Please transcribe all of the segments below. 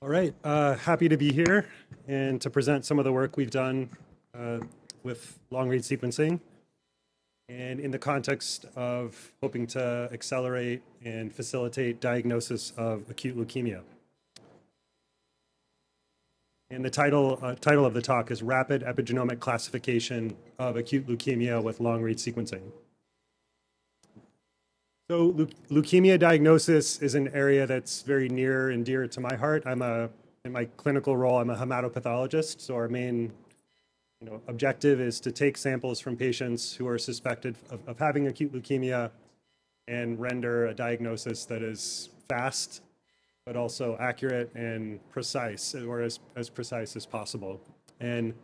All right, uh, happy to be here and to present some of the work we've done uh, with long read sequencing and in the context of hoping to accelerate and facilitate diagnosis of acute leukemia. And the title, uh, title of the talk is Rapid Epigenomic Classification of Acute Leukemia with Long Read Sequencing. So leukemia diagnosis is an area that's very near and dear to my heart. I'm a, in my clinical role, I'm a hematopathologist. So our main you know, objective is to take samples from patients who are suspected of, of having acute leukemia and render a diagnosis that is fast, but also accurate and precise, or as, as precise as possible. And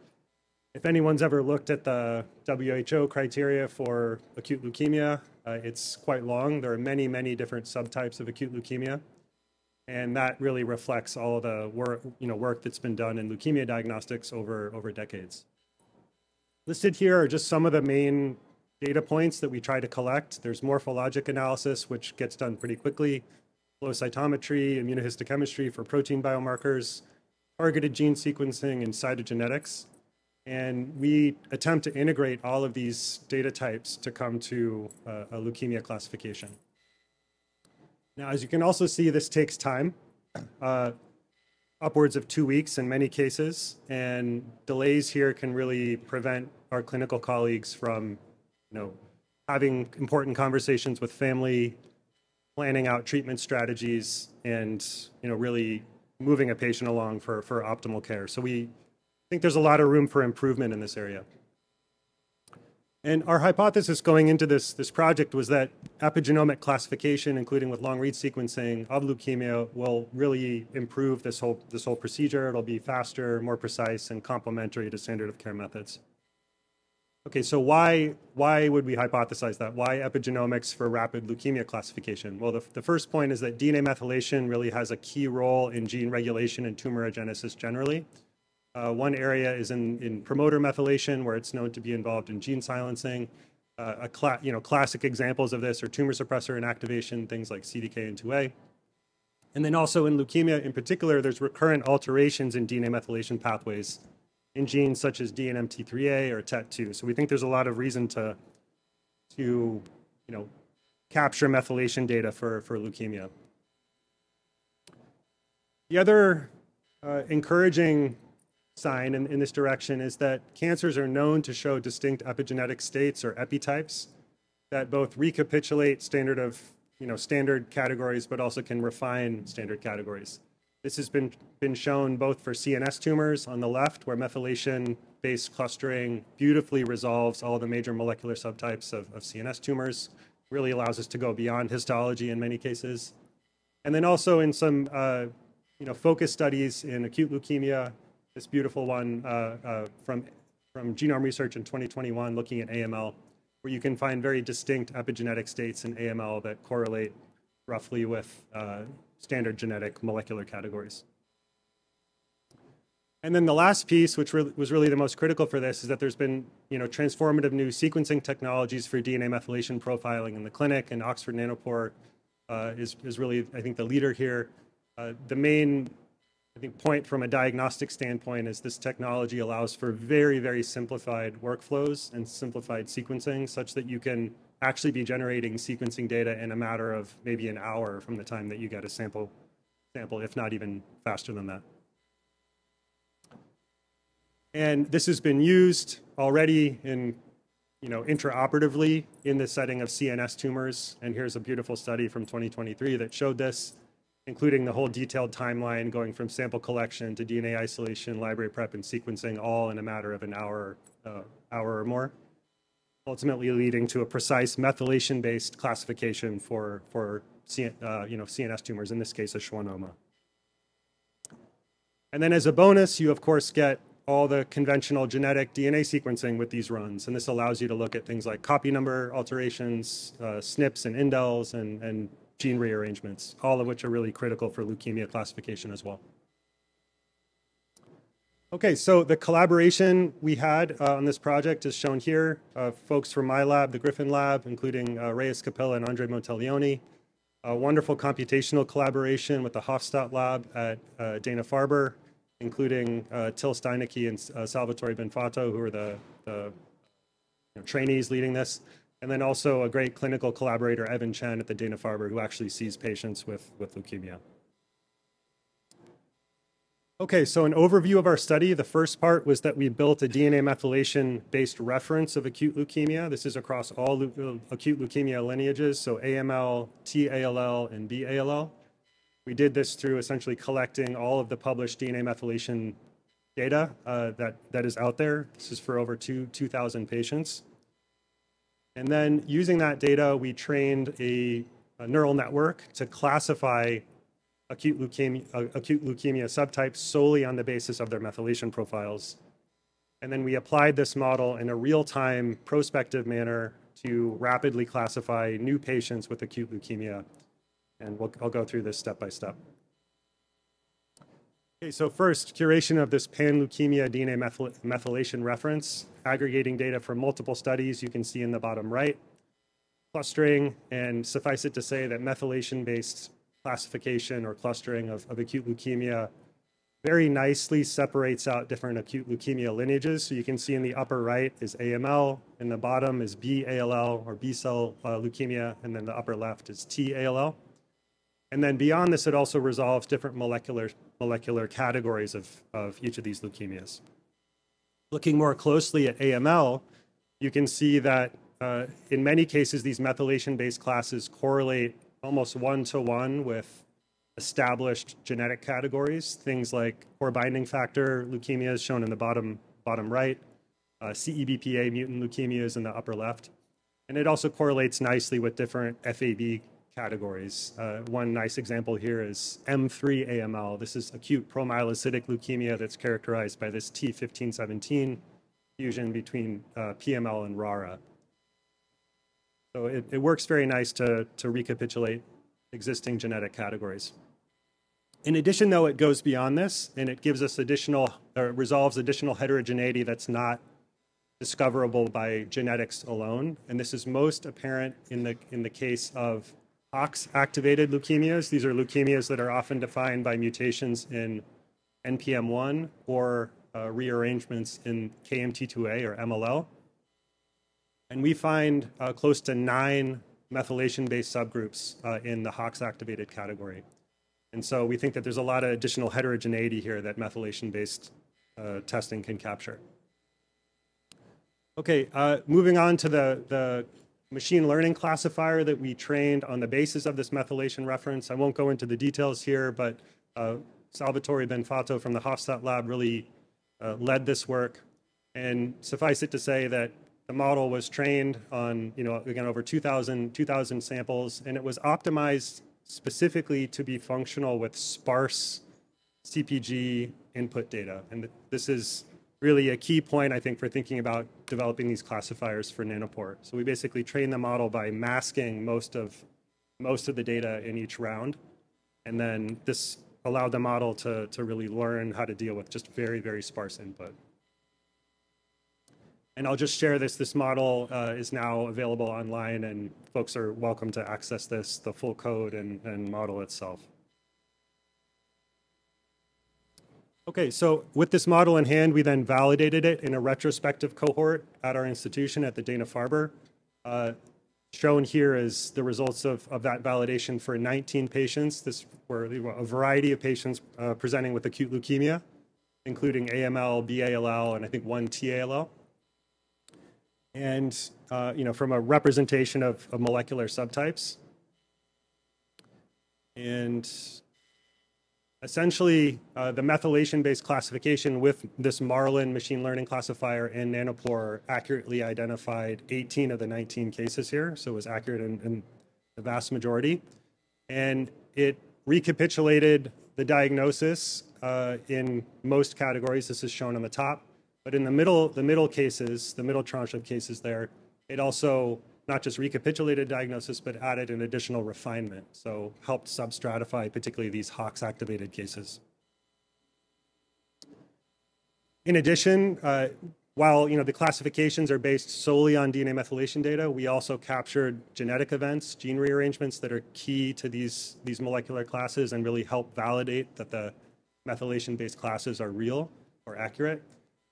if anyone's ever looked at the WHO criteria for acute leukemia, uh, it's quite long. There are many, many different subtypes of acute leukemia. And that really reflects all the work, you know, work that's been done in leukemia diagnostics over, over decades. Listed here are just some of the main data points that we try to collect. There's morphologic analysis, which gets done pretty quickly, flow cytometry, immunohistochemistry for protein biomarkers, targeted gene sequencing, and cytogenetics. And we attempt to integrate all of these data types to come to uh, a leukemia classification. Now, as you can also see, this takes time. Uh, upwards of two weeks in many cases, and delays here can really prevent our clinical colleagues from, you know, having important conversations with family, planning out treatment strategies, and you know, really moving a patient along for, for optimal care. So we think there's a lot of room for improvement in this area. And our hypothesis going into this, this project was that epigenomic classification, including with long read sequencing of leukemia, will really improve this whole, this whole procedure. It'll be faster, more precise, and complementary to standard of care methods. Okay, so why, why would we hypothesize that? Why epigenomics for rapid leukemia classification? Well, the, the first point is that DNA methylation really has a key role in gene regulation and tumorigenesis generally. Uh, one area is in, in promoter methylation, where it's known to be involved in gene silencing. Uh, a cla- you know, classic examples of this are tumor suppressor inactivation, things like CDKN2A. And then also in leukemia in particular, there's recurrent alterations in DNA methylation pathways in genes such as DNMT3A or TET2. So we think there's a lot of reason to, to you know, capture methylation data for, for leukemia. The other uh, encouraging sign in, in this direction is that cancers are known to show distinct epigenetic states or epitypes that both recapitulate standard of you know standard categories but also can refine standard categories. This has been been shown both for CNS tumors on the left, where methylation based clustering beautifully resolves all the major molecular subtypes of, of CNS tumors, really allows us to go beyond histology in many cases. And then also in some uh, you know, focus studies in acute leukemia this beautiful one uh, uh, from, from Genome Research in 2021 looking at AML, where you can find very distinct epigenetic states in AML that correlate roughly with uh, standard genetic molecular categories. And then the last piece, which re was really the most critical for this, is that there's been you know, transformative new sequencing technologies for DNA methylation profiling in the clinic, and Oxford Nanopore uh, is, is really, I think, the leader here. Uh, the main I think point from a diagnostic standpoint is this technology allows for very, very simplified workflows and simplified sequencing such that you can actually be generating sequencing data in a matter of maybe an hour from the time that you get a sample, sample if not even faster than that. And this has been used already in, you know, intraoperatively in the setting of CNS tumors. And here's a beautiful study from 2023 that showed this including the whole detailed timeline going from sample collection to DNA isolation, library prep, and sequencing, all in a matter of an hour, uh, hour or more, ultimately leading to a precise methylation-based classification for for uh, you know CNS tumors, in this case a schwannoma. And then as a bonus, you of course get all the conventional genetic DNA sequencing with these runs, and this allows you to look at things like copy number alterations, uh, SNPs and indels, and, and gene rearrangements, all of which are really critical for leukemia classification as well. Okay, so the collaboration we had uh, on this project is shown here. Uh, folks from my lab, the Griffin lab, including uh, Reyes Capella and Andre Montaglione. a wonderful computational collaboration with the Hovestadt Lab at uh, Dana-Farber, including uh, Till Steinicke and uh, Salvatore Benfatto, who are the, the you know, trainees leading this. And then also a great clinical collaborator, Evan Chen at the Dana-Farber, who actually sees patients with, with leukemia. Okay, so an overview of our study. The first part was that we built a DNA methylation based reference of acute leukemia. This is across all le- acute leukemia lineages, so AML, TALL, and BALL. We did this through essentially collecting all of the published DNA methylation data uh, that, that is out there. This is for over two, 2,000 patients. And then using that data, we trained a, a neural network to classify acute leukemia, uh, acute leukemia subtypes solely on the basis of their methylation profiles. And then we applied this model in a real-time prospective manner to rapidly classify new patients with acute leukemia. And we'll, I'll go through this step by step. Okay, so first, curation of this pan-leukemia DNA methyl methylation reference, aggregating data from multiple studies you can see in the bottom right, clustering, and suffice it to say that methylation-based classification or clustering of, of acute leukemia very nicely separates out different acute leukemia lineages. So you can see in the upper right is AML, in the bottom is B-ALL or B-cell uh, leukemia, and then the upper left is T-ALL. And then beyond this, it also resolves different molecular, molecular categories of, of each of these leukemias. Looking more closely at AML, you can see that uh, in many cases, these methylation-based classes correlate almost one to one with established genetic categories, things like core binding factor leukemias shown in the bottom, bottom right, uh, CEBPA mutant leukemias in the upper left. And it also correlates nicely with different FAB categories. Uh, one nice example here is M3 AML. This is acute promyelocytic leukemia that's characterized by this T1517 fusion between uh, PML and RARA. So it, it works very nice to, to recapitulate existing genetic categories. In addition, though, it goes beyond this and it gives us additional, or resolves additional heterogeneity that's not discoverable by genetics alone. And this is most apparent in the, in the case of HOX activated leukemias. These are leukemias that are often defined by mutations in NPM1 or uh, rearrangements in KMT2A or MLL. And we find uh, close to nine methylation based subgroups uh, in the HOX activated category. And so we think that there's a lot of additional heterogeneity here that methylation based uh, testing can capture. Okay, uh, moving on to the, the machine learning classifier that we trained on the basis of this methylation reference. I won't go into the details here, but uh, Salvatore Benfatto from the Hovestadt lab really uh, led this work. And suffice it to say that the model was trained on, you know, again, over 2,000, 2,000 samples, and it was optimized specifically to be functional with sparse CPG input data. And this is really a key point, I think, for thinking about developing these classifiers for Nanopore. So we basically train the model by masking most of, most of the data in each round. And then this allowed the model to, to really learn how to deal with just very, very sparse input. And I'll just share this. This model uh, is now available online, and folks are welcome to access this, the full code and, and model itself. Okay, so with this model in hand, we then validated it in a retrospective cohort at our institution at the Dana-Farber. Uh, shown here is the results of, of that validation for 19 patients. This were a variety of patients uh, presenting with acute leukemia, including AML, BALL, and I think one TALL and uh, you know from a representation of, of molecular subtypes. And essentially, uh, the methylation-based classification with this Marlin machine learning classifier and Nanopore accurately identified 18 of the 19 cases here, so it was accurate in, in the vast majority. And it recapitulated the diagnosis uh, in most categories. This is shown on the top. But in the middle, the middle cases, the middle tranche of cases there, it also not just recapitulated diagnosis, but added an additional refinement. So helped substratify particularly these HOX activated cases. In addition, uh, while you know the classifications are based solely on DNA methylation data, we also captured genetic events, gene rearrangements that are key to these these molecular classes and really help validate that the methylation-based classes are real or accurate.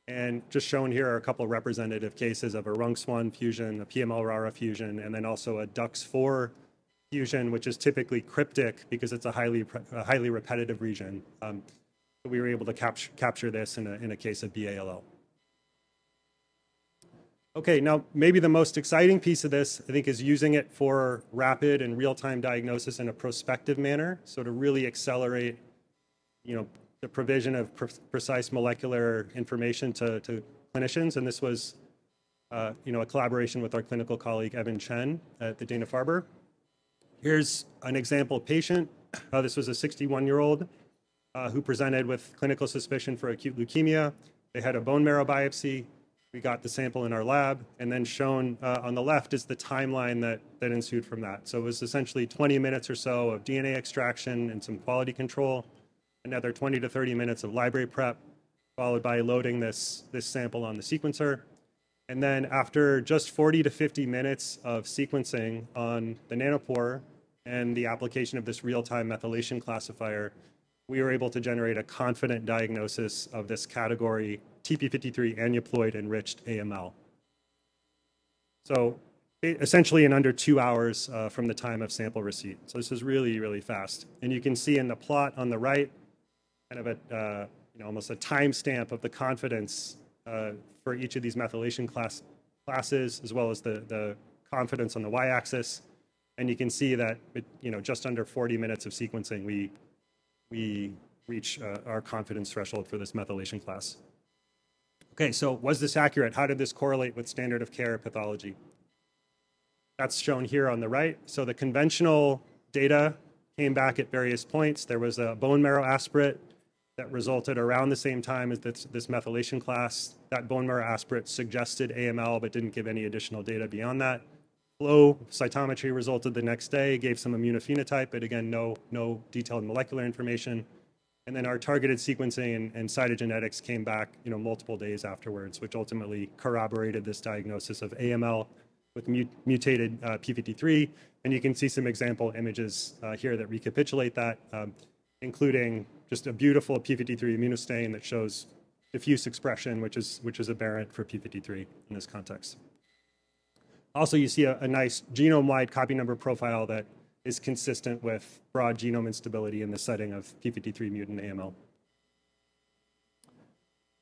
And just shown here are a couple representative cases of a RUNX1 fusion, a PML-RARA fusion, and then also a DUX4 fusion, which is typically cryptic because it's a highly highly repetitive region. Um, we were able to capture capture this in a in a case of BALL. Okay, now maybe the most exciting piece of this, I think, is using it for rapid and real-time diagnosis in a prospective manner. So to really accelerate, you know, the provision of pre- precise molecular information to, to clinicians. And this was, uh, you know, a collaboration with our clinical colleague Evan Chen at the Dana-Farber. Here's an example patient. Uh, this was a 61-year-old uh, who presented with clinical suspicion for acute leukemia. They had a bone marrow biopsy we got the sample in our lab, and then shown uh, on the left is the timeline that, that ensued from that. So it was essentially 20 minutes or so of DNA extraction and some quality control, another 20 to 30 minutes of library prep, followed by loading this, this sample on the sequencer. And then after just 40 to 50 minutes of sequencing on the nanopore and the application of this real-time methylation classifier, we were able to generate a confident diagnosis of this category TP53 aneuploid enriched AML. So essentially in under two hours uh, from the time of sample receipt. So this is really, really fast. And you can see in the plot on the right, kind of a, uh, you know, almost a timestamp of the confidence uh, for each of these methylation class, classes, as well as the, the confidence on the y-axis. And you can see that, it, you know, just under 40 minutes of sequencing, we, we reach uh, our confidence threshold for this methylation class. Okay, so was this accurate? How did this correlate with standard of care pathology? That's shown here on the right. So the conventional data came back at various points. There was a bone marrow aspirate that resulted around the same time as this, this methylation class. That bone marrow aspirate suggested AML but didn't give any additional data beyond that. Flow cytometry resulted the next day, gave some immunophenotype, but again, no, no detailed molecular information. And then our targeted sequencing and, and, cytogenetics came back, you know, multiple days afterwards, which ultimately corroborated this diagnosis of AML with mutated uh, p53. And you can see some example images uh, here that recapitulate that, um, including just a beautiful p53 immunostain that shows diffuse expression, which is which is aberrant for p53 in this context. Also, you see a, a nice genome-wide copy number profile that is consistent with broad genome instability in the setting of p53 mutant AML.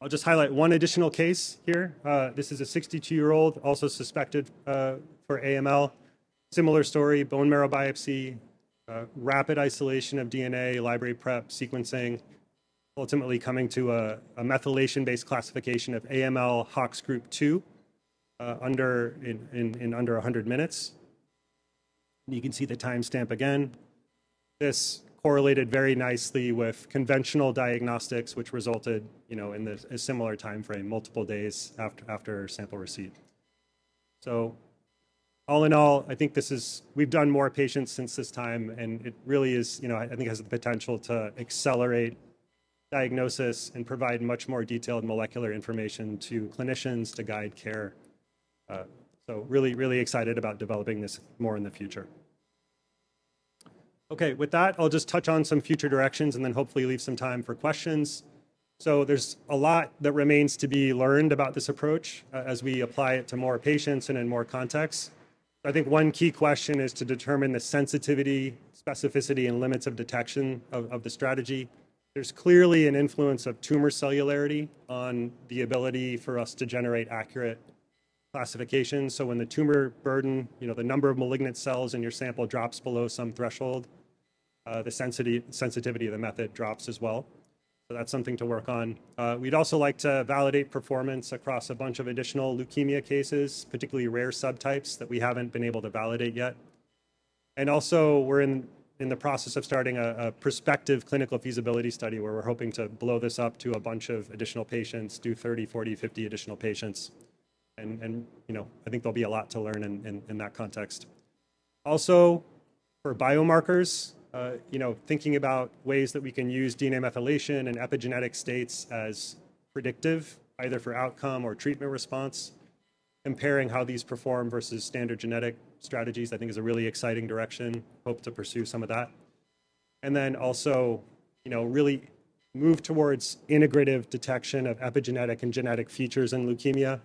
I'll just highlight one additional case here. Uh, this is a 62-year-old, also suspected uh, for AML. Similar story, bone marrow biopsy, uh, rapid isolation of DNA, library prep, sequencing, ultimately coming to a, a methylation-based classification of AML Hox group 2 uh, under, in, in, in under 100 minutes. You can see the timestamp again. This correlated very nicely with conventional diagnostics, which resulted, you know, in the, a similar time frame, multiple days after, after sample receipt. So all in all, I think this is, we've done more patients since this time, and it really is, you know, I think it has the potential to accelerate diagnosis and provide much more detailed molecular information to clinicians to guide care. Uh, so really, really excited about developing this more in the future. Okay, with that, I'll just touch on some future directions and then hopefully leave some time for questions. So there's a lot that remains to be learned about this approach uh, as we apply it to more patients and in more contexts. I think one key question is to determine the sensitivity, specificity, and limits of detection of, of the strategy. There's clearly an influence of tumor cellularity on the ability for us to generate accurate classification. So when the tumor burden, you know, the number of malignant cells in your sample drops below some threshold, uh, the sensitivity, sensitivity of the method drops as well. So that's something to work on. Uh, we'd also like to validate performance across a bunch of additional leukemia cases, particularly rare subtypes that we haven't been able to validate yet. And also, we're in, in the process of starting a, a prospective clinical feasibility study where we're hoping to blow this up to a bunch of additional patients, do 30, 40, 50 additional patients. And, and you know, I think there'll be a lot to learn in, in, in that context. Also, for biomarkers, uh, you know, thinking about ways that we can use DNA methylation and epigenetic states as predictive either for outcome or treatment response. Comparing how these perform versus standard genetic strategies, I think is a really exciting direction. Hope to pursue some of that. And then also, you know, really move towards integrative detection of epigenetic and genetic features in leukemia.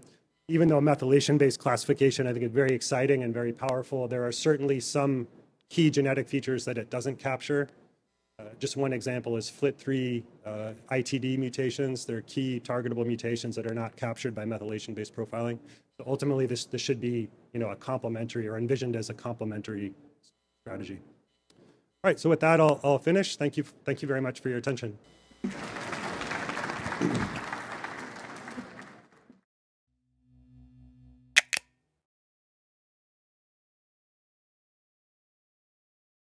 Even though methylation-based classification, I think is very exciting and very powerful, there are certainly some key genetic features that it doesn't capture. Uh, just one example is FLT3 uh, ITD mutations. They're key targetable mutations that are not captured by methylation-based profiling. So ultimately, this, this should be you know, a complementary or envisioned as a complementary strategy. All right, so with that, I'll, I'll finish. Thank you, thank you very much for your attention.